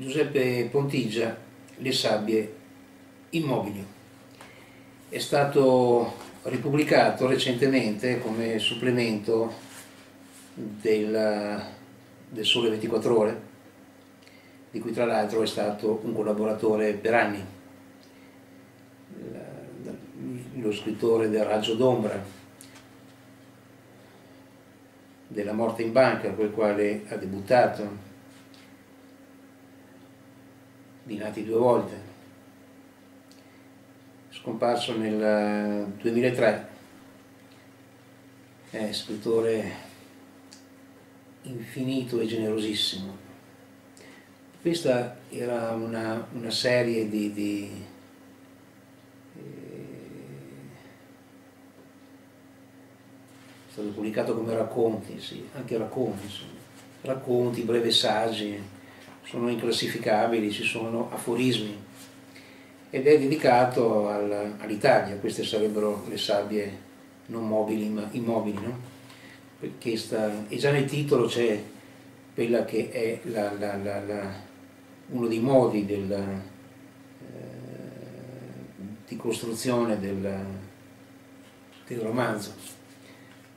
Giuseppe Pontigia, Le sabbie immobili. È stato ripubblicato recentemente come supplemento del, del Sole 24 Ore, di cui tra l'altro è stato un collaboratore per anni, lo scrittore del Raggio d'Ombra, della morte in banca, quel quale ha debuttato, di nati due volte, scomparso nel 2003, è scrittore infinito e generosissimo. Questa era una, una serie di, di eh, è stato pubblicato come racconti, sì, anche racconti, insomma. racconti, brevi saggi, sono inclassificabili, ci sono aforismi ed è dedicato al, all'Italia, queste sarebbero le sabbie non mobili ma immobili, no? Perché sta, e già nel titolo c'è quella che è la, la, la, uno dei modi del, eh, di costruzione del, del romanzo,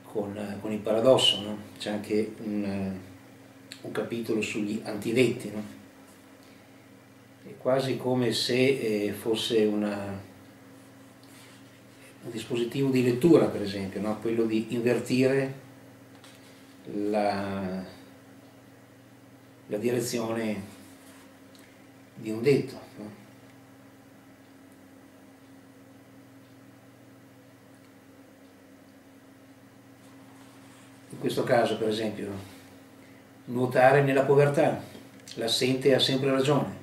con, con, il paradosso, no? c'è anche un un capitolo sugli antidetti, no? È quasi come se eh, fosse una, un dispositivo di lettura, per esempio, no? quello di invertire la, la direzione di un detto. In questo caso, per esempio, nuotare nella povertà, l'assente ha sempre ragione,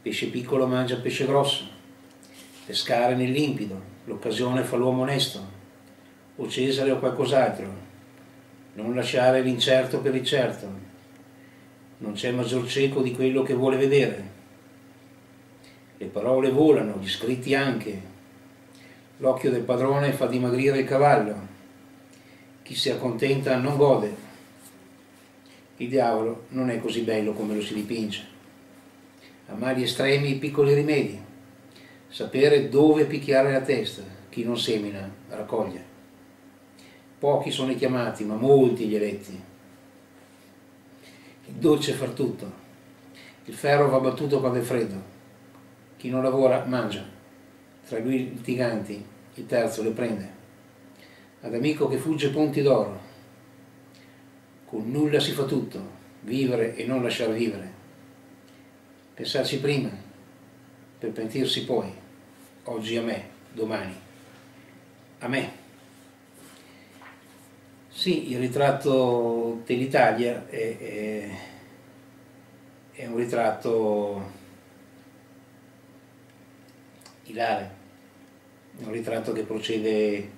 pesce piccolo mangia pesce grosso, pescare nel limpido, l'occasione fa l'uomo onesto, o Cesare o qualcos'altro, non lasciare l'incerto per il certo, non c'è maggior cieco di quello che vuole vedere, le parole volano, gli scritti anche, l'occhio del padrone fa dimagrire il cavallo, chi si accontenta non gode, il diavolo non è così bello come lo si dipinge. A mali estremi i piccoli rimedi. Sapere dove picchiare la testa. Chi non semina raccoglie. Pochi sono i chiamati, ma molti gli eletti. Il dolce far tutto. Il ferro va battuto quando è freddo. Chi non lavora mangia. Tra i litiganti, il terzo le prende. Ad amico che fugge ponti d'oro con nulla si fa tutto, vivere e non lasciar vivere. Pensarci prima, per pentirsi poi, oggi a me, domani a me. Sì, il ritratto dell'Italia è, è, è un ritratto ilare, è un ritratto che procede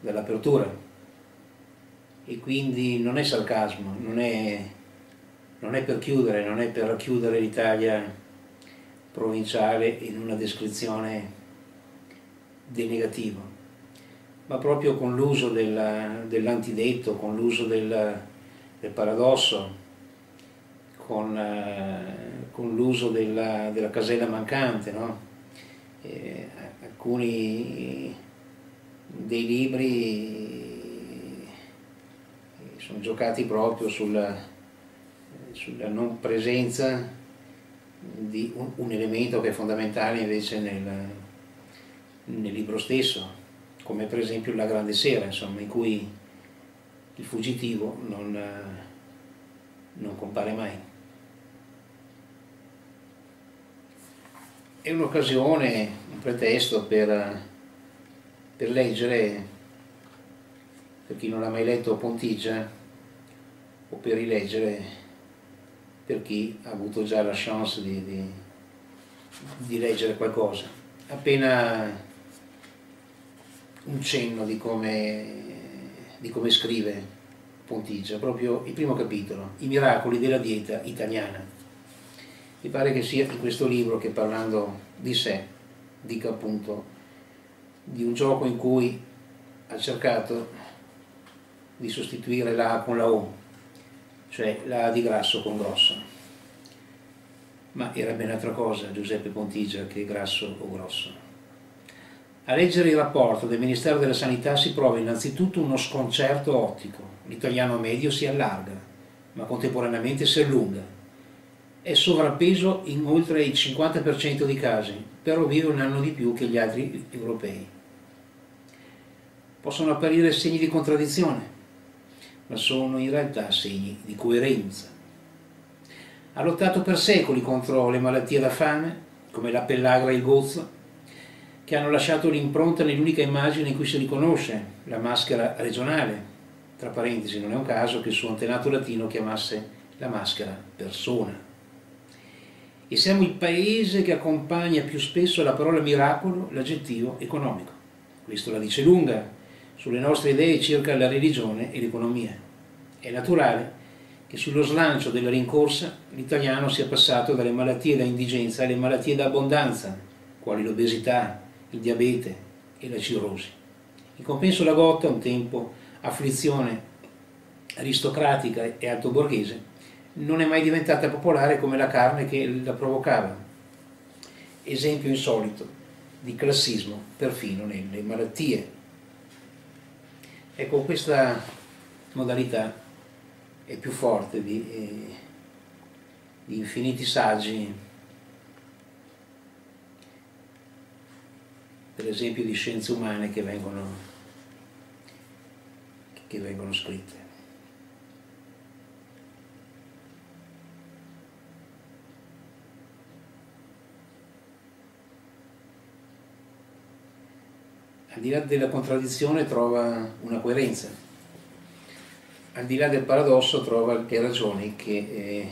dall'apertura, e quindi non è sarcasmo, non è, non è per chiudere, non è per racchiudere l'Italia provinciale in una descrizione del negativo, ma proprio con l'uso dell'antidetto, con l'uso del, del, paradosso, con, uh, con l'uso della, della, casella mancante. No? Eh, alcuni dei libri sono giocati proprio sulla, sulla non presenza di un, un, elemento che è fondamentale invece nel, nel, libro stesso, come per esempio La Grande Sera, insomma, in cui il fuggitivo non, non compare mai. È un'occasione, un pretesto per, per leggere, per chi non ha mai letto Pontigia, o per rileggere per chi ha avuto già la chance di, di, di leggere qualcosa. Appena un cenno di come, di come scrive Pontigia, proprio il primo capitolo, i miracoli della dieta italiana. Mi pare che sia in questo libro che parlando di sé dica appunto di un gioco in cui ha cercato di sostituire la A con la O, cioè la A di grasso con grosso. ma era ben altra cosa Giuseppe Pontigia che grasso o grosso. A leggere il rapporto del Ministero della Sanità si prova innanzitutto uno sconcerto ottico. L'italiano medio si allarga, ma contemporaneamente si allunga. È sovrappeso in oltre il 50% di casi, però vive un anno di più che gli altri europei. Possono apparire segni di contraddizione, ma sono in realtà segni di coerenza. Ha lottato per secoli contro le malattie da fame, come la pellagra e il gozzo, che hanno lasciato l'impronta nell'unica immagine in cui si riconosce, la maschera regionale. Tra parentesi, non è un caso che il suo antenato latino chiamasse la maschera persona. E siamo il paese che accompagna più spesso alla parola miracolo l'aggettivo economico. Questo la dice lunga sulle nostre idee circa la religione e l'economia. È naturale che sullo slancio della rincorsa l'italiano sia passato dalle malattie da indigenza alle malattie da abbondanza, quali l'obesità, il diabete e la cirrosi. In compenso la gotta, un tempo afflizione aristocratica e altoborghese, non è mai diventata popolare come la carne che la provocava. Esempio insolito di classismo perfino nelle malattie Ecco, questa modalità è più forte di, eh, di infiniti saggi, per esempio di scienze umane che vengono, che vengono scritte. Al di là della contraddizione trova una coerenza, al di là del paradosso trova anche ragioni che eh,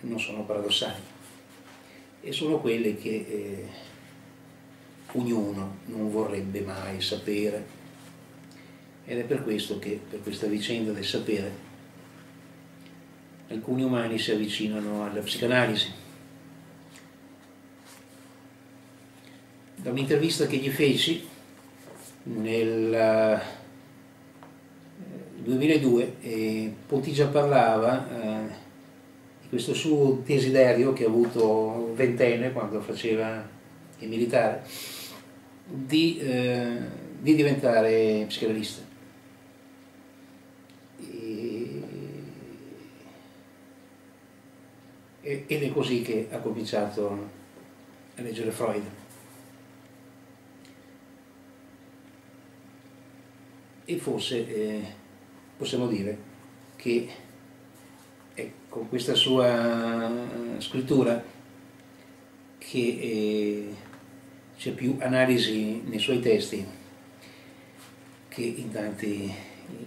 non sono paradossali. E sono quelle che eh, ognuno non vorrebbe mai sapere. Ed è per questo che per questa vicenda del sapere alcuni umani si avvicinano alla psicanalisi da un'intervista che gli feci nel 2002 e Pontigia parlava eh, di questo suo desiderio che ha avuto ventenne quando faceva il militare di, eh, di diventare psicanalista. ed è così che ha cominciato a leggere Freud. E forse eh, possiamo dire che è con questa sua scrittura che eh, c'è più analisi nei suoi testi che in tanti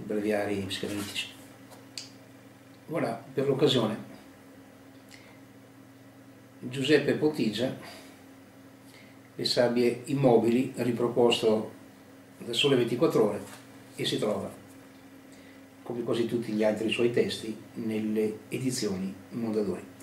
breviari psicanalitici. Voilà, per l'occasione Giuseppe Potigia, Le sabbie immobili, riproposto da Sole 24 Ore, e si trova, come quasi tutti gli altri suoi testi, nelle edizioni Mondadori.